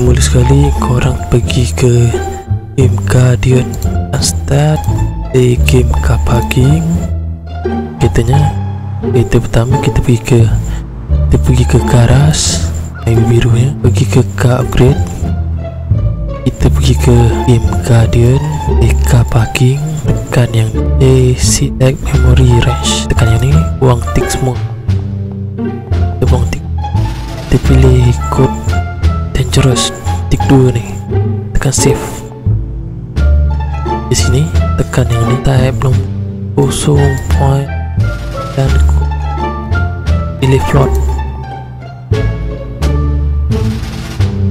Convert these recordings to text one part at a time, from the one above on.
Baru sekali korang pergi ke game Guardian. Start di game car parking Katanya Kita pertama kita pergi ke Kita pergi ke garas Air biru ya. Pergi ke car upgrade. Kita pergi ke game Guardian Di car parking Tekan yang A select memory range. Tekan yang ni Buang tick semua. Kita buang tick Kita pilih code Dangerous Tick 2 ni. Tekan save. Di sini Tekan yang ni Type nombor Kosong point Dan Pilih float.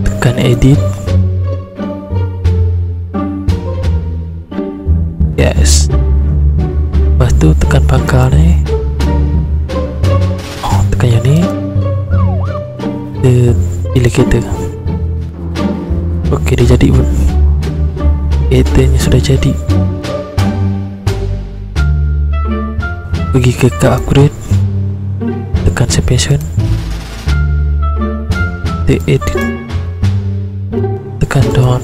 Tekan edit. Yes. Lepas tu tekan pangkal ni. Oh, Tekan yang ni. Dia pilih kereta Okey dia jadi pun. Keretanya sudah jadi. Pergi ke car upgrade Tekan Kita edit. Tekan down